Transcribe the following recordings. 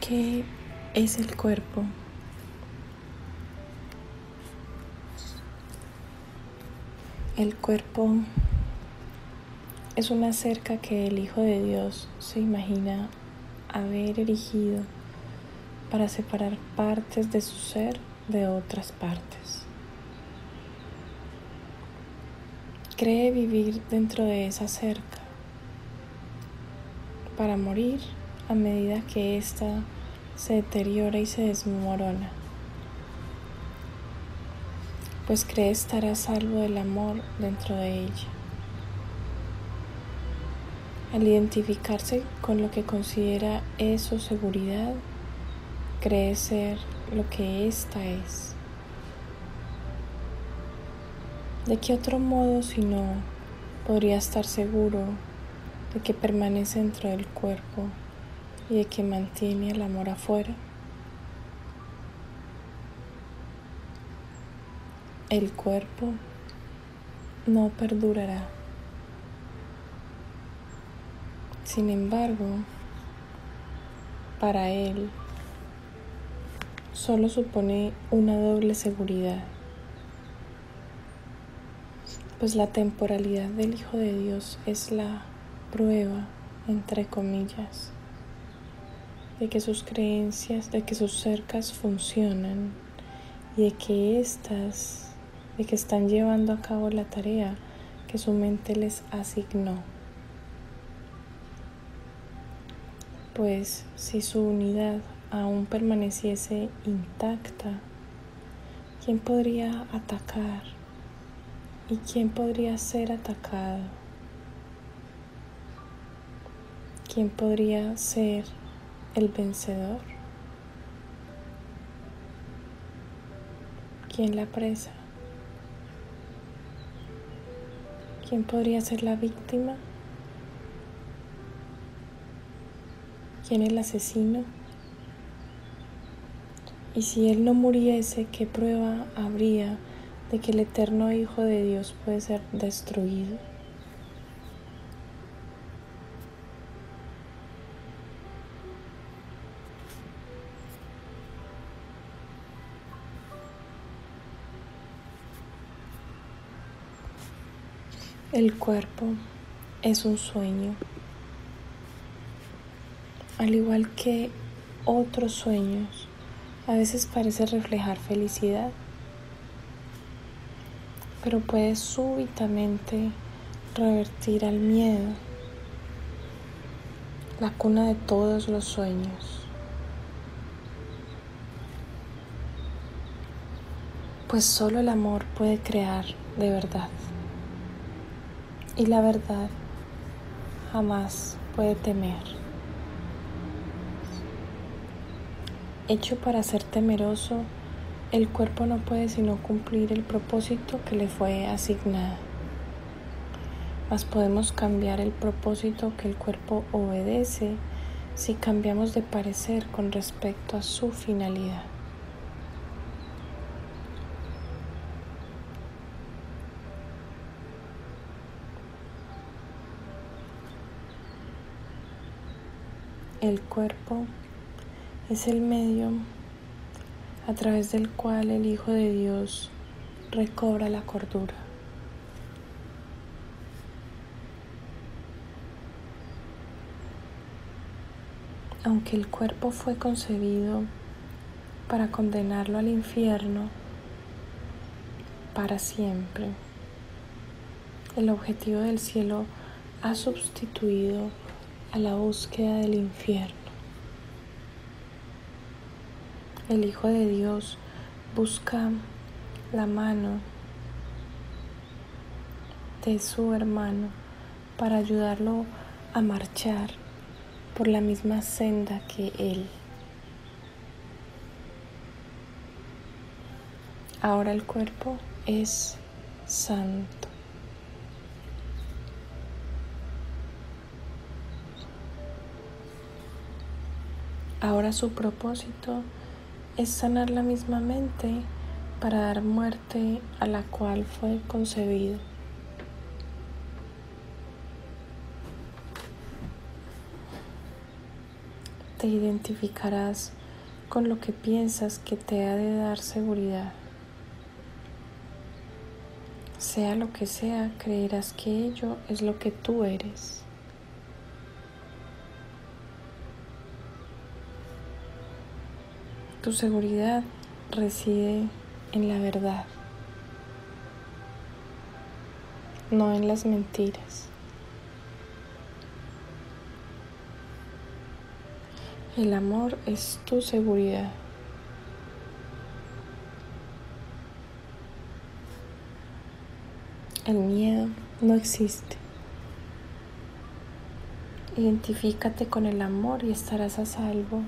¿Qué es el cuerpo? El cuerpo es una cerca que el Hijo de Dios se imagina haber erigido para separar partes de su ser de otras partes. Cree vivir dentro de esa cerca para morir a medida que ésta se deteriora y se desmorona, pues cree estar a salvo del amor dentro de ella. Al identificarse con lo que considera eso seguridad, cree ser lo que ésta es. ¿De qué otro modo si no podría estar seguro de que permanece dentro del cuerpo y de que mantiene el amor afuera? El cuerpo no perdurará. Sin embargo, para él solo supone una doble seguridad, pues la temporalidad del Hijo de Dios es la prueba, entre comillas, de que sus creencias, de que sus cercas funcionan y de que éstas, de que están llevando a cabo la tarea que su mente les asignó. Pues si su unidad aún permaneciese intacta, ¿quién podría atacar? ¿Y quién podría ser atacado? ¿Quién podría ser el vencedor? ¿Quién la presa? ¿Quién podría ser la víctima? ¿Quién el asesino? Y si él no muriese, ¿qué prueba habría de que el eterno Hijo de Dios puede ser destruido? El cuerpo es un sueño, al igual que otros sueños, a veces parece reflejar felicidad, pero puede súbitamente revertir al miedo, la cuna de todos los sueños. Pues solo el amor puede crear de verdad. Y la verdad jamás puede temer. Hecho para ser temeroso, el cuerpo no puede sino cumplir el propósito que le fue asignado. Mas podemos cambiar el propósito que el cuerpo obedece si cambiamos de parecer con respecto a su finalidad. El cuerpo es el medio a través del cual el Hijo de Dios recobra la cordura. Aunque el cuerpo fue concebido para condenarlo al infierno para siempre, el objetivo del cielo ha sustituido a la búsqueda del infierno. El Hijo de Dios busca la mano de su hermano para ayudarlo a marchar por la misma senda que él. Ahora el cuerpo es santo. Ahora su propósito es sanar la misma mente para dar muerte a la cual fue concebido. te identificarás con lo que piensas que te ha de dar seguridad. Sea lo que sea, creerás que ello es lo que tú eres. Tu seguridad reside en la verdad, no en las mentiras. El amor es tu seguridad. El miedo no existe. Identifícate con el amor y estarás a salvo.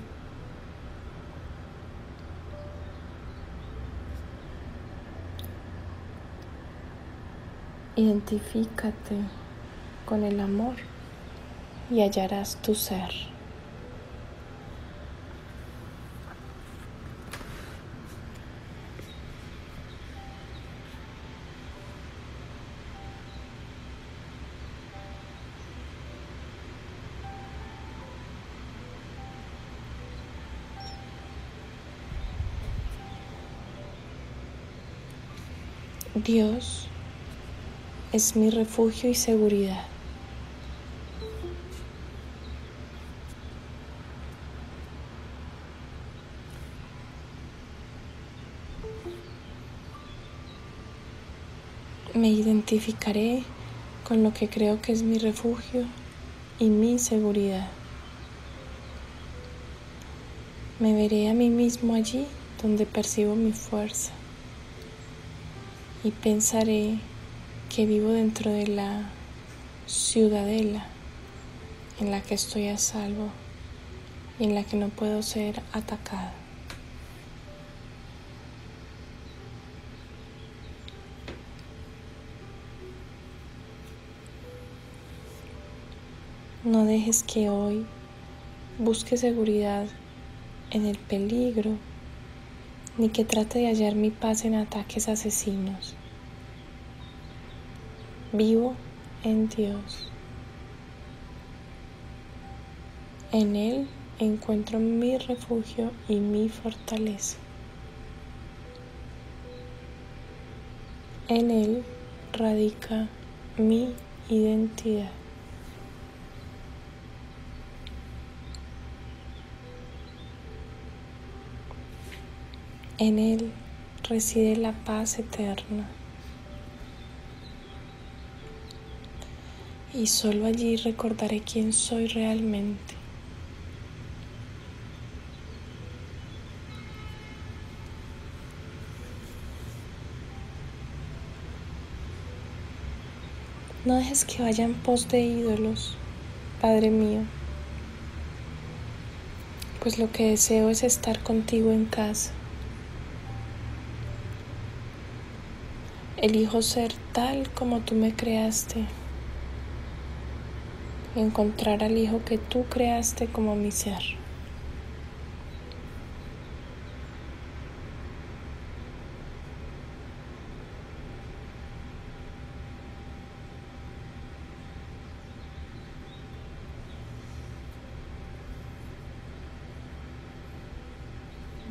Identifícate con el amor y hallarás tu ser. Dios es mi refugio y seguridad. Me identificaré con lo que creo que es mi refugio y mi seguridad. Me veré a mí mismo allí donde percibo mi fuerza y pensaré que vivo dentro de la ciudadela en la que estoy a salvo y en la que no puedo ser atacada. No dejes que hoy busque seguridad en el peligro, ni que trate de hallar mi paz en ataques asesinos. Vivo en Dios. En Él encuentro mi refugio y mi fortaleza. En Él radica mi identidad. En Él reside la paz eterna. Y solo allí recordaré quién soy realmente. No dejes que vayan pos de ídolos, Padre mío, pues lo que deseo es estar contigo en casa. Elijo ser tal como tú me creaste encontrar al Hijo que tú creaste como mi ser.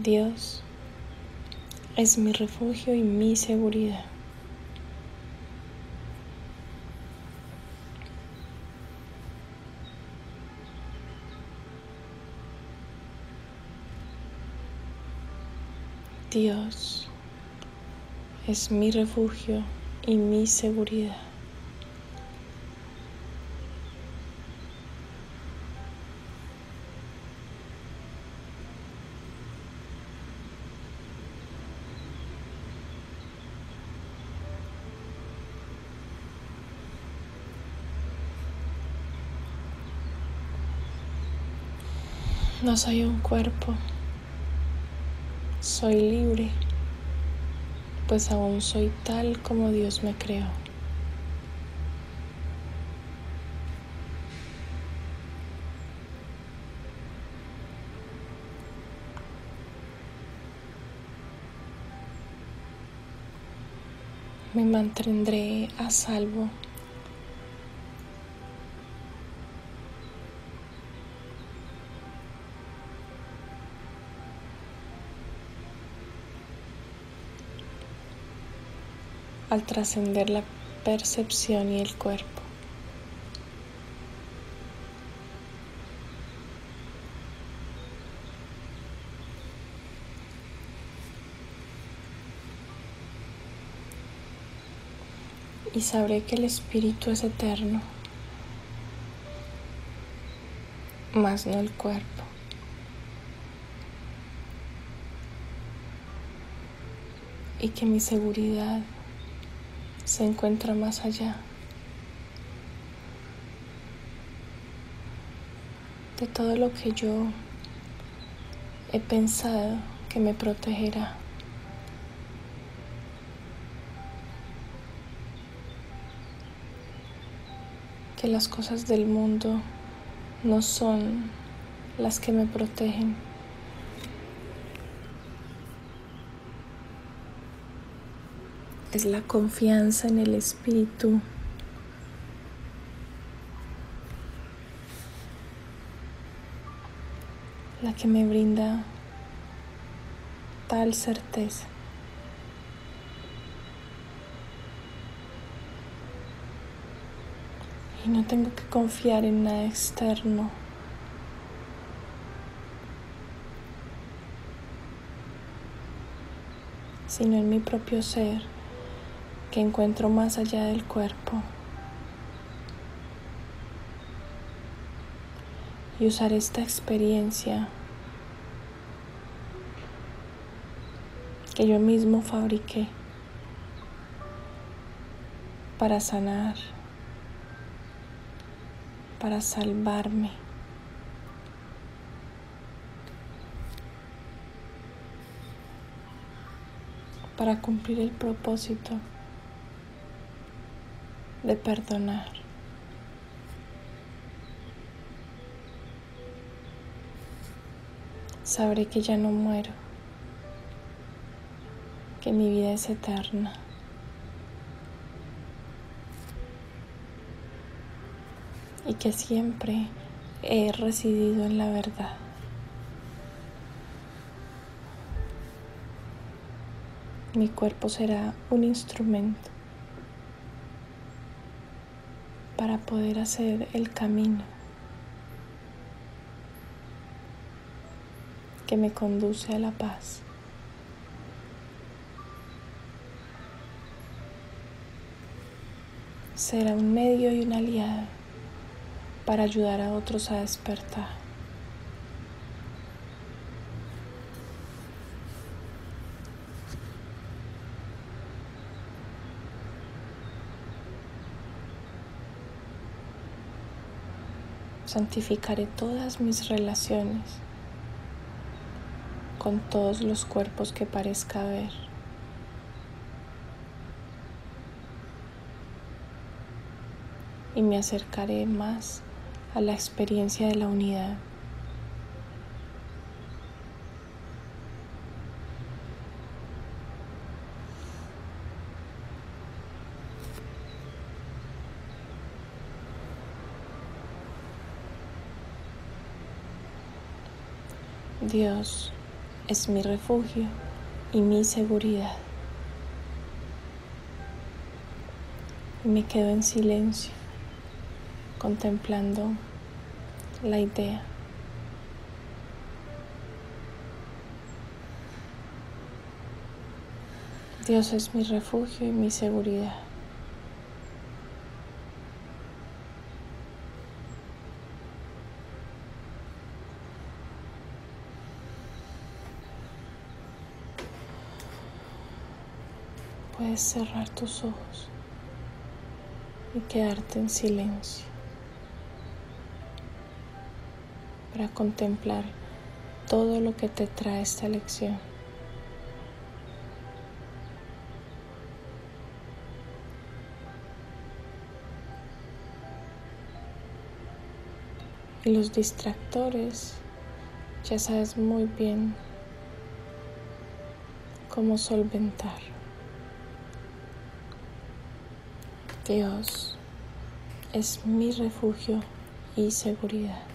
Dios es mi refugio y mi seguridad. Dios es mi refugio y mi seguridad. No soy un cuerpo soy libre, pues aún soy tal como Dios me creó. Me mantendré a salvo al trascender la percepción y el cuerpo. y sabré que el espíritu es eterno, más no el cuerpo. Y que mi seguridad se encuentra más allá de todo lo que yo he pensado que me protegerá. que las cosas del mundo no son las que me protegen. Es la confianza en el Espíritu. la que me brinda tal certeza. y no tengo que confiar en nada externo. sino en mi propio ser que encuentro más allá del cuerpo. Y usar esta experiencia que yo mismo fabriqué para sanar para salvarme. para cumplir el propósito de perdonar. Sabré que ya no muero, que mi vida es eterna. y que siempre he residido en la verdad. Mi cuerpo será un instrumento para poder hacer el camino que me conduce a la paz. Será un medio y un aliado para ayudar a otros a despertar. Santificaré todas mis relaciones con todos los cuerpos que parezca haber. Y me acercaré más a la experiencia de la unidad. Dios es mi refugio y mi seguridad. Me quedo en silencio contemplando la idea. Dios es mi refugio y mi seguridad. Cerrar tus ojos y quedarte en silencio. para contemplar todo lo que te trae esta lección. Y los distractores, ya sabes muy bien cómo solventar. Dios es mi refugio y seguridad.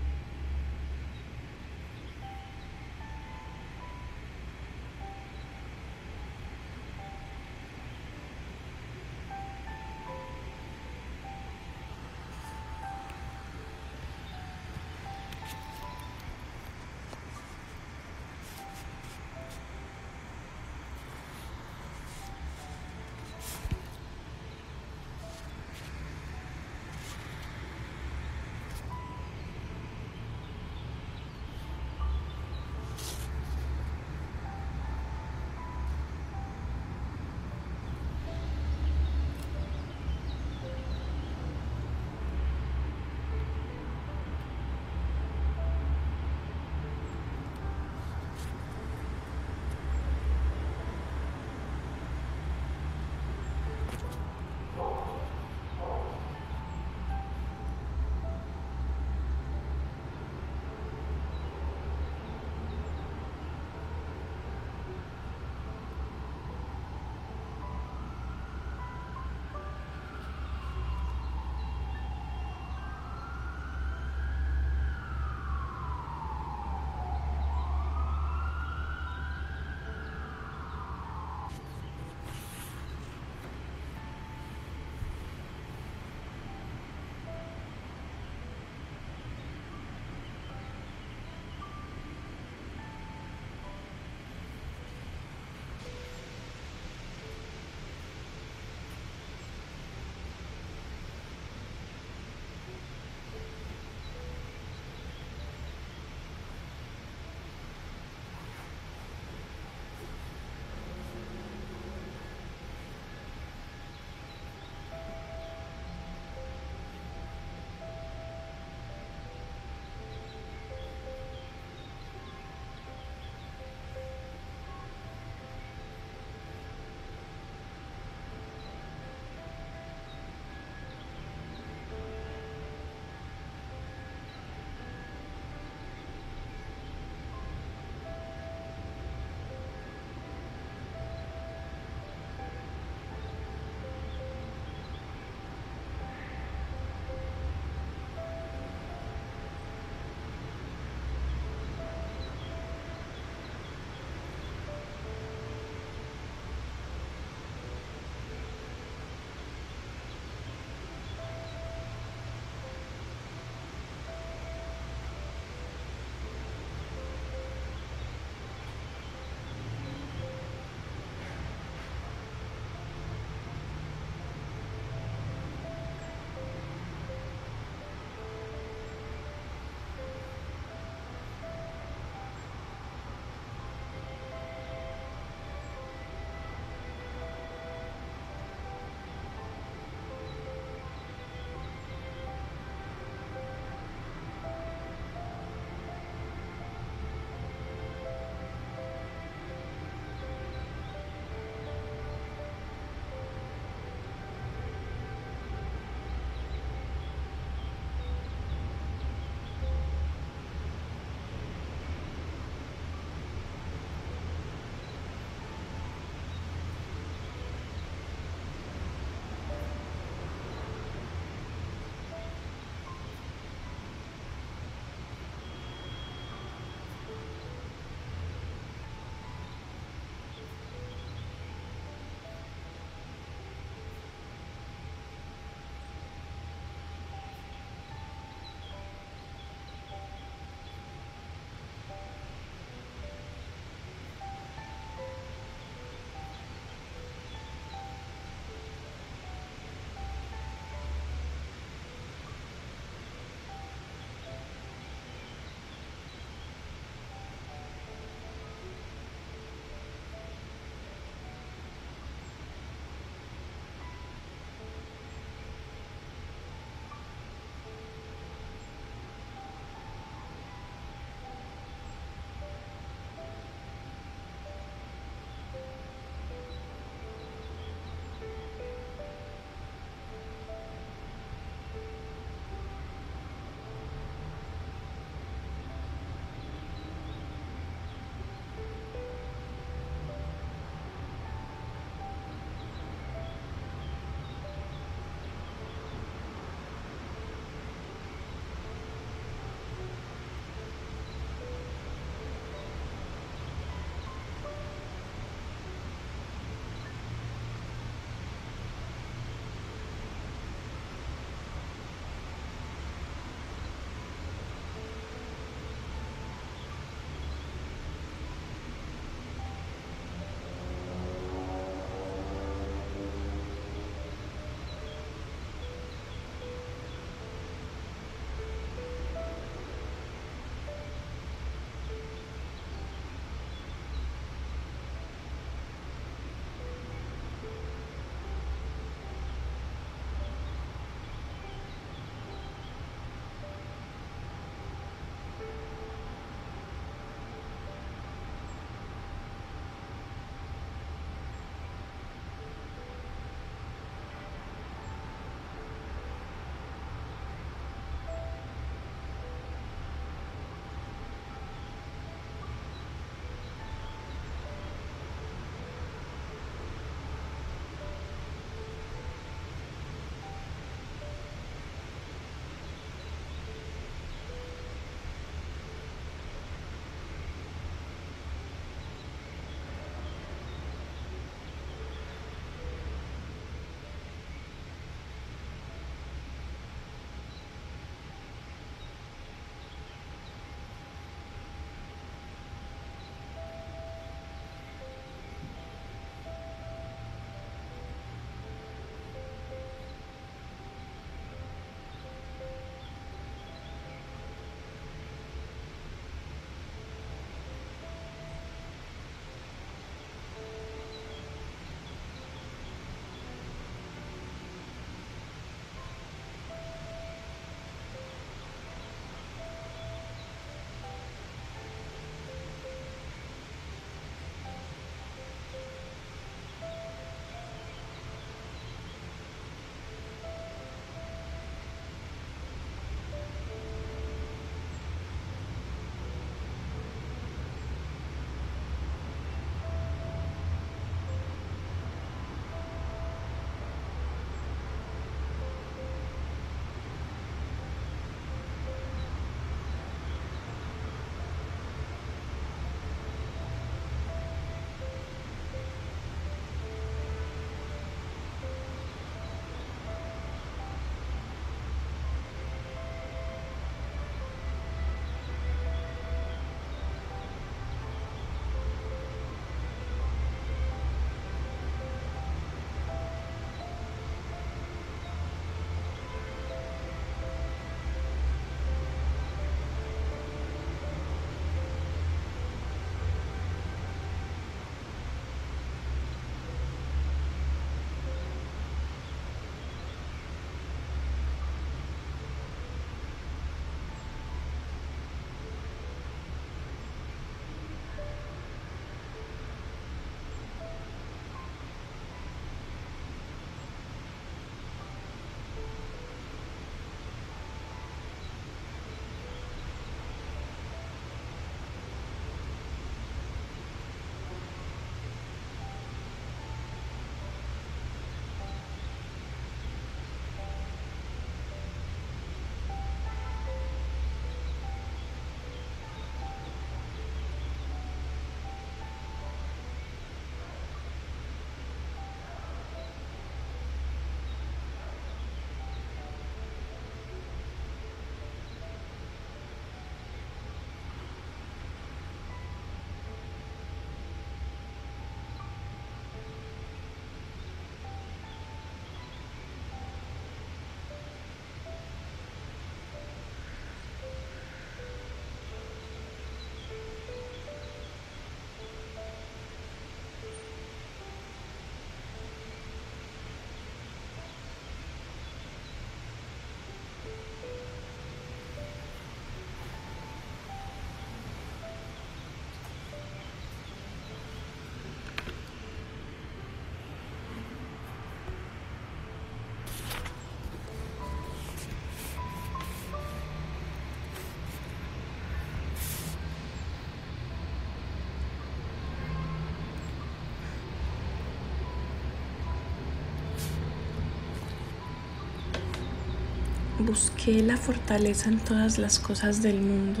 Busqué la fortaleza en todas las cosas del mundo.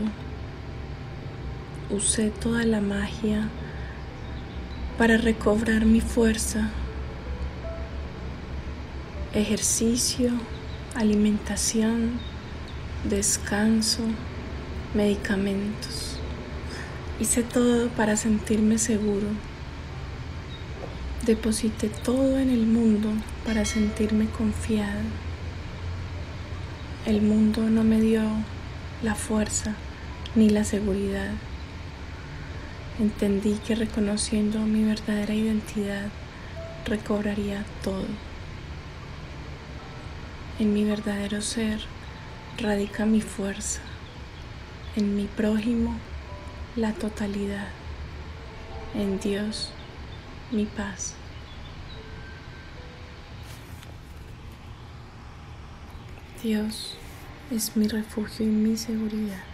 Usé toda la magia para recobrar mi fuerza. Ejercicio, alimentación, descanso, medicamentos. Hice todo para sentirme seguro. Deposité todo en el mundo para sentirme confiada. El mundo no me dio la fuerza ni la seguridad. Entendí que reconociendo mi verdadera identidad recobraría todo. En mi verdadero ser radica mi fuerza, en mi prójimo la totalidad, en Dios mi paz. Dios es mi refugio y mi seguridad.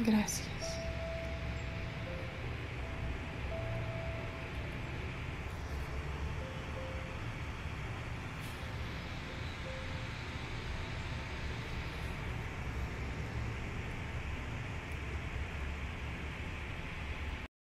Gracias.